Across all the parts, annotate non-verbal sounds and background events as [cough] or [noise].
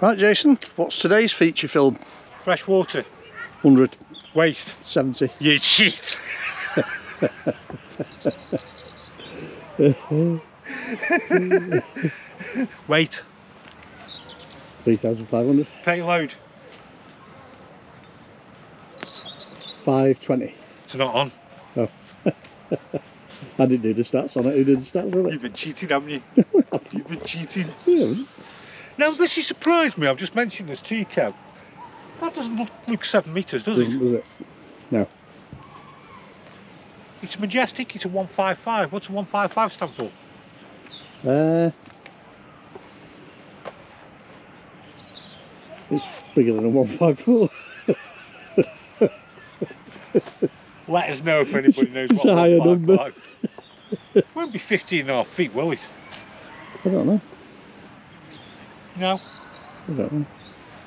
Right, Jason, what's today's feature film? Fresh water. 100, Waste. 70. You cheat. Weight. 3,500. Payload. 520. It's not on. Oh. [laughs] I didn't do the stats on it. Who did the stats on it? You've been cheating, haven't you? [laughs] You've been cheating. Yeah, Now, this has surprised me. I've just mentioned this to you, Kev. That doesn't look, look seven metres, does it? does it? No. It's a Majestic, it's a 155. What's a 155 stand for? Uh, it's bigger than a 154. [laughs] Let us know if anybody knows It's what a higher number. 155 Won't be 15 and a half feet, will it? I don't know. No. I don't know.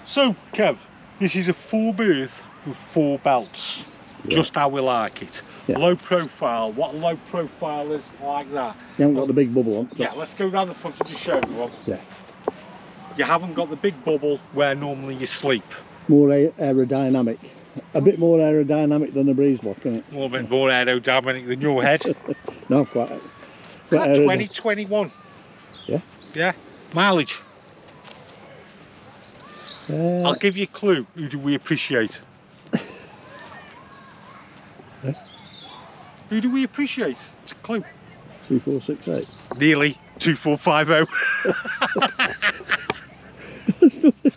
So, Kev, this is a four berth with four belts. Yeah. Just how we like it. Yeah. Low profile. What a low profile is like that. You haven't got the big bubble on top. Yeah, let's go round the front and just show everyone. Yeah. You haven't got the big bubble where normally you sleep. More aerodynamic. A bit more aerodynamic than the breeze block, isn't it? A little bit more aerodynamic than your head. [laughs] No, quite. quite 2021. Yeah. Yeah. Mileage. Uh, I'll give you a clue. Who do we appreciate? Who do we appreciate? It's a clue. 2468. Nearly 2450. [laughs] There's nothing,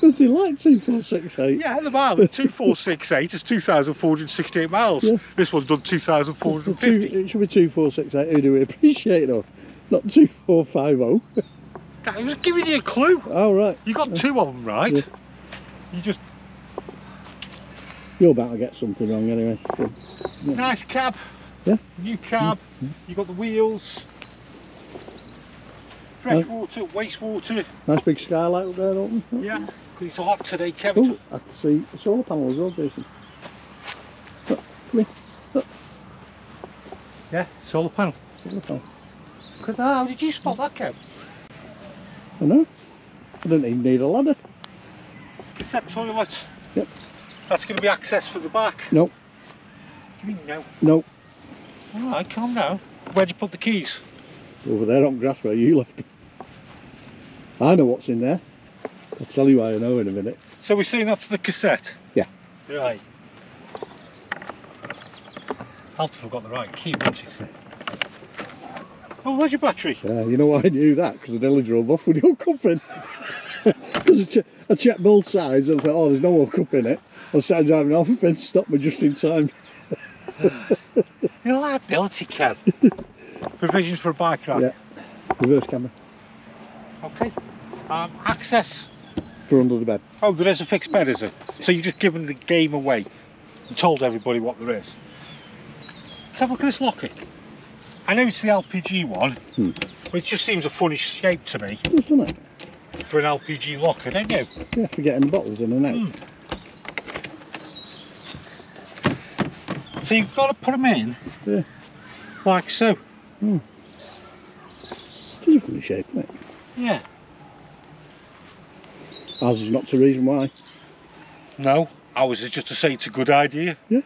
nothing like 2468. yeah, the mile. 2468 is 2,468 miles. Yeah. This one's done Well, 2,450. it should be 2468. Who do we appreciate though? Not 2450. [laughs] I was giving you a clue. Oh, right. You got two of them right. Yeah. You just You're about to get something wrong anyway. nice cab. Yeah. New cab. Mm-hmm. You got the wheels. Fresh water, wastewater. Nice big skylight up there, we? Yeah. 'Cause It's hot today, Kevin. Oh, I can see a solar panel as well, Jason. Look, come here. Yeah, solar panel. Solar panel. Look at that. How did you spot that, Kev? I know. I don't even need a ladder. Cassette toilet. Yep. That's going to be access for the back. Do you mean no? Nope. All right, calm down. Where'd you put the keys? Over there on grass where you left them. I know what's in there. I'll tell you why I know in a minute. So we're saying that's the cassette? Yeah. Right. Alf have got the right key, won't it? Oh, there's your battery. Uh, you know why I knew that? Because I nearly drove off with your cup in. [laughs] Because I, che- I checked both sides and thought, oh, there's no more cup in it. I started driving off and stopped me just in time. [laughs] Your liability, Kev. [laughs] Provisions for a bike ride. Yeah. Reverse camera. Okay. Um, access. For under the bed. Oh, there is a fixed bed, is it? So you've just given the game away and told everybody what there is. Let's have a look at this locker. I know it's the LPG one, Hmm. but it just seems a funny shape to me Just done it. for an LPG locker, don't you? Yeah, for getting the bottles in and out. Hmm. So you've got to put them in Yeah. like so. It's a funny shape, isn't it? Yeah. Ours is not the reason why. No, ours is just to say it's a good idea. Yeah.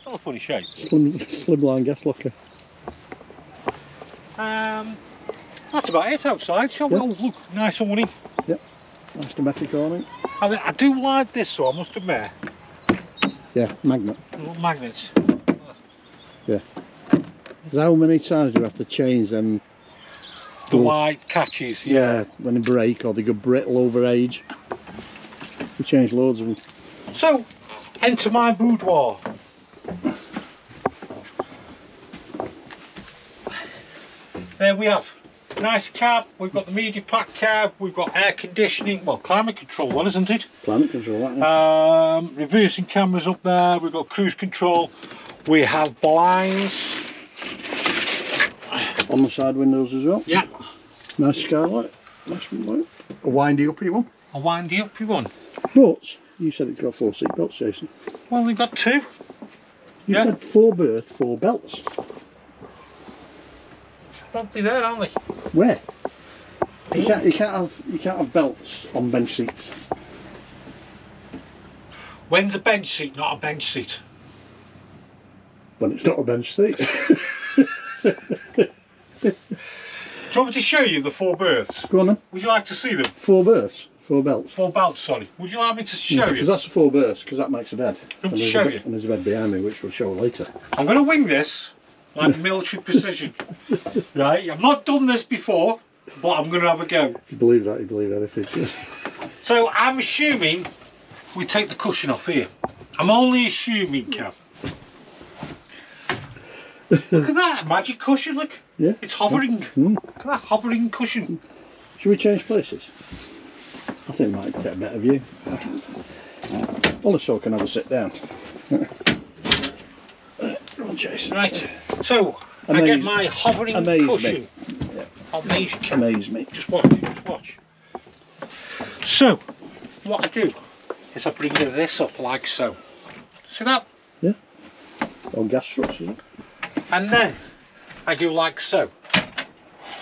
Still a funny shape. Slim, [laughs] slimline gas locker. Um, that's about it outside. Shall we? Yeah. Oh, look, nice awning. Nice domestic awning. I, mean, I do like this, so I must admit. Yeah, magnet. Little magnets. Yeah. how many times do you have to change them? The catches. Yeah, when they break or they go brittle over age. We change loads of them. So, enter my boudoir. There we have. Nice cab. We've got the media pack cab. We've got air conditioning. Well, climate control one, isn't it? Climate control, that one. Um, reversing cameras up there. We've got cruise control. We have blinds. On the side windows as well. Yeah. Nice skylight. Nice one. A windy uppy one. A windy up one. But you said it's got four seat belts, Jason. Well, we've got two. You Yeah. said four berth, four belts. Don't there, aren't they? Where? You can't, you can't have you can't have belts on bench seats. When's a bench seat not a bench seat? when it's not a bench seat. [laughs] Do you want me to show you the four berths? Go on then. Would you like to see them? Four berths, four belts. Four belts, sorry. Would you like me to show Because you? Because that's a four berths, because that makes a bed. Let me And there's, show a bed you. and there's a bed behind me, which we'll show later. I'm going to wing this like military precision. [laughs] Right? I've not done this before, but I'm going to have a go. If you believe that, you believe anything. [laughs] So I'm assuming we take the cushion off here. I'm only assuming, Kev. Look at that magic cushion, look. yeah. It's hovering. Hmm. Look at that hovering cushion. Should we change places? I think we might get a better view. Only so I can have a sit down. [laughs] On, Jason. Right. So I get my hovering amaze me. cushion. I'll amaze you, Amaze me. Just watch, just watch. So, what I do is I bring this up like so. See that? Yeah. Oh, gas struts, is it? And then I do like so.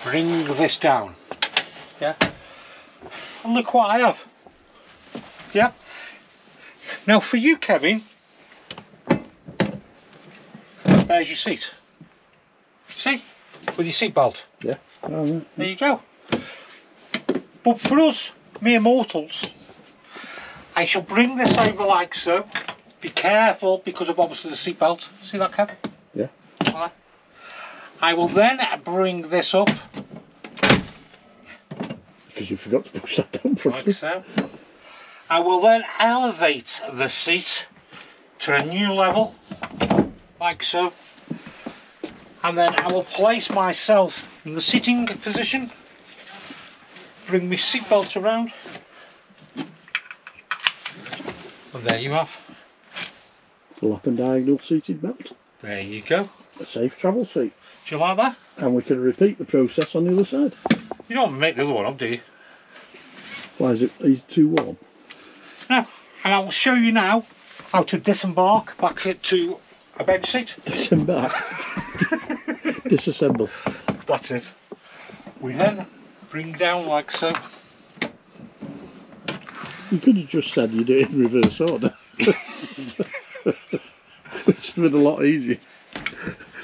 Bring this down. Yeah? And look what I have. Yeah? Now for you, Kevin, there's your seat. See? With your seat belt. Yeah. Right. There you go. But for us, mere mortals, I shall bring this over like so. Be careful because of obviously the seatbelt. See that, Kev? Yeah. Like that. I will then bring this up Because you forgot to push that down from like so. I will then elevate the seat to a new level, like so. And then I will place myself in the sitting position, bring my seatbelt around. And there you have. Lap and diagonal seated belt. There you go. A safe travel seat. Do you like that? And we can repeat the process on the other side. You don't make the other one up, do you? Why is it are too warm? No. And I will show you now how to disembark back it to a bench seat. Disembark. [laughs] Disassemble. That's it. We then bring down like so. You could have just said you do it in reverse order. Which would have been a lot easier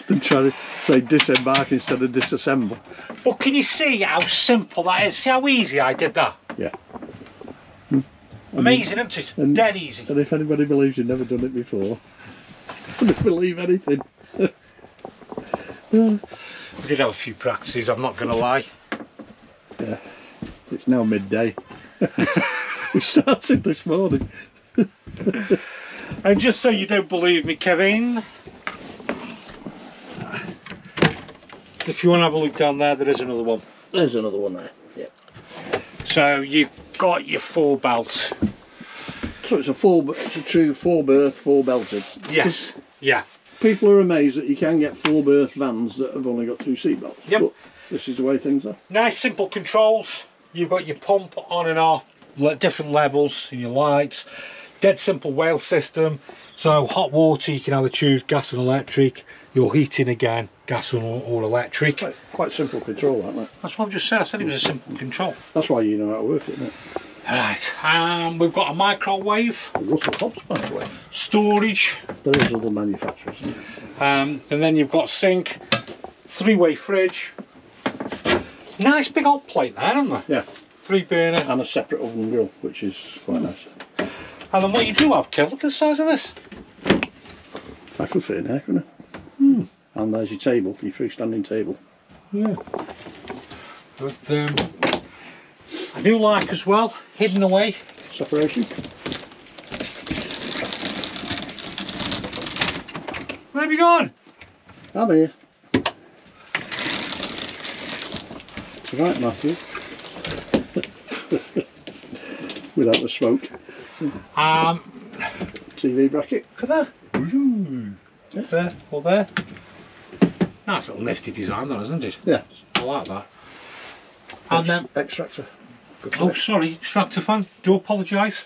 than trying to say disembark instead of disassemble. But can you see how simple that is? See how easy I did that? Yeah. Amazing, isn't it? and- Dead easy. And if anybody believes you've never done it before, they [laughs] believe anything. We did have a few practices, I'm not going to lie. Yeah. It's now midday. [laughs] we started this morning. And just so you don't believe me, Kevin, if you want to have a look down there, there is another one. There's another one there. Yeah. So you've got your four belts. So it's a full, it's a true four berth, four belted. Yes. Yeah. People are amazed that you can get four berth vans that have only got two seat belts. Yep. But this is the way things are. Nice simple controls. You've got your pump on and off, different levels in your lights. Dead simple whale system. So hot water you can either choose gas and electric. Your heating again, gas and or, electric. Quite, quite simple control, that mate. That's what I've just said. I said it was a simple control. That's why you know how to work it, isn't it? Right. Um, we've got a microwave, Russell Hobbs microwave. storage, There is other manufacturers. Um, and then you've got sink, three-way fridge. Nice big old plate there, isn't there? Yeah. Three burner. And a separate oven grill, which is quite nice. And then what you do have, Kev, look at the size of this. I could fit in there, couldn't it? And there's your table, your freestanding table. Yeah. But um, I do like as well, hidden away. Separation. Where have you gone? I'm here. It's all right, Matthew. [laughs] Without the smoke. Um, TV bracket. look at that. Ooh. There, or there. Nice little nifty design, though, isn't it? Yeah. I like that. And then, Extractor. Good oh, finish. sorry, extractor fan. Do apologise.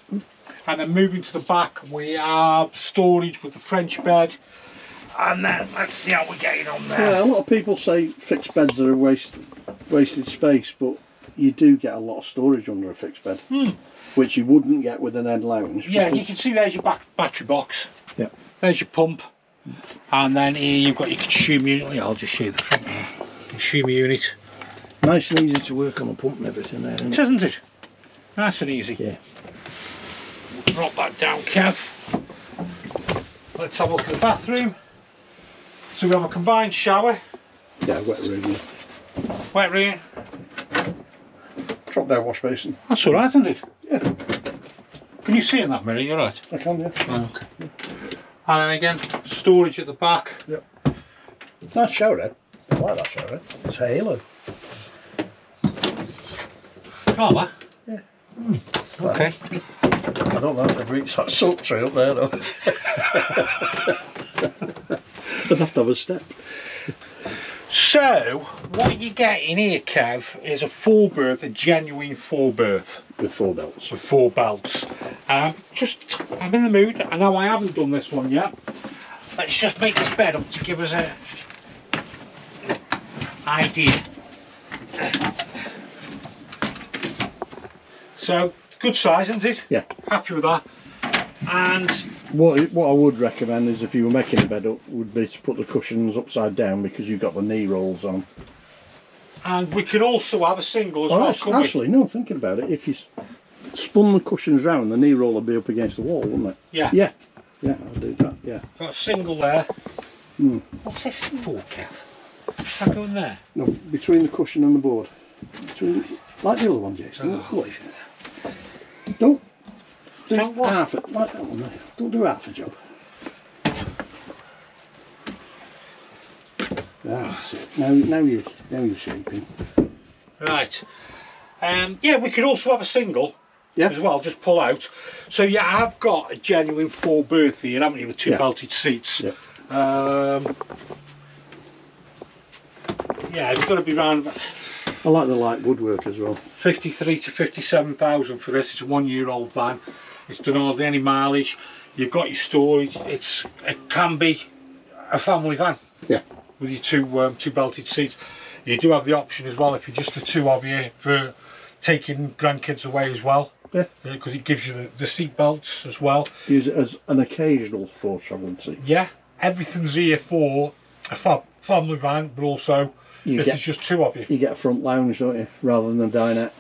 And then moving to the back, we have storage with the French bed. And then let's see how we're getting on there. Yeah, a lot of people say fixed beds are a waste, wasted space, but you do get a lot of storage under a fixed bed, hmm. which you wouldn't get with an end lounge. Yeah, and you can see there's your back battery box. yeah. There's your pump. And then here you've got your consumer unit. Yeah, I'll just show you the front there. Consumer unit. Nice and easy to work on the pump and everything there, isn't It it? isn't it? Nice and easy. Yeah. Drop that down, Kev. Let's have a look at the bathroom. So we have a combined shower, Yeah, wet room. yeah. wet room. Drop down wash basin. That's all right, isn't it? Yeah, Can you see in that mirror? You're right. I can, yeah. Oh, okay. And then again, storage at the back. Yep. Nice shower head. I like that shower head. It's halo. Oh, that. Yeah. Okay. I don't know if I'd reach that salt tree up there though. [laughs] I'd have to have a step. So, what you get in here, Kev, is a four berth, a genuine four berth. With four belts. with four belts. Um, just, I'm in the mood. I know I haven't done this one yet. Let's just make this bed up to give us a idea. So, good size, isn't it? Yeah. Happy with that. And What what I would recommend is if you were making a bed up would be to put the cushions upside down because you've got the knee rolls on. and we can also have a single as Oh, well, actually, actually, no, thinking about it, if you spun the cushions round, the knee roll would be up against the wall, wouldn't it? Yeah. Yeah, yeah, I'll do that. Yeah. Got a single there. Hmm. What's this for, Kev? Is that going there? No, between the cushion and the board. Between, like the other one, Jason. Oh, Look. Don't do half it like that one there. Don't do half a job. That's it. Now, now you, now you're shaping. Right. Um, yeah, we could also have a single Yeah. as well, just pull out. So yeah, I've got a genuine four berth here, haven't you, with two Yeah. belted seats. Yeah. Um, yeah, it's got to be round about I like the light woodwork as well. 53 to 57,000 for this. It's a one year old van. It's done hardly any mileage. You've got your storage. It's It can be a family van Yeah. with your two um, two belted seats. You do have the option as well if you're just the two of you for taking grandkids away as well. Yeah. Because it gives you the, the seat belts as well. Use it as an occasional for travelling seat. Yeah, everything's here for a fa- family van, but also You if get- there's just two of you. You get a front lounge, don't you, rather than a dinette.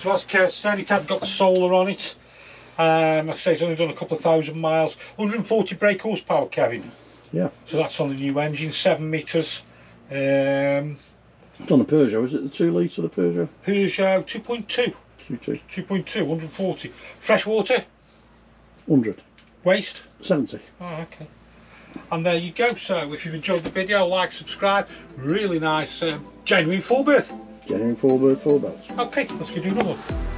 So as Kev said, it's had got the solar on it. Um, like I say, it's only done a couple of thousand miles. 140 brake horsepower, Kevin. Yeah. So that's on the new engine, seven meters. Um, It's on the Peugeot, is it the two litre the Peugeot? Peugeot 2.2, Two two. 2.2, 140. Fresh water, Hundred. waste. Seventy. Oh, okay. And there you go. So if you've enjoyed the video, like, subscribe. Really nice, um, genuine full berth. Genuine four bird, four belts. Okay, let's go do another one.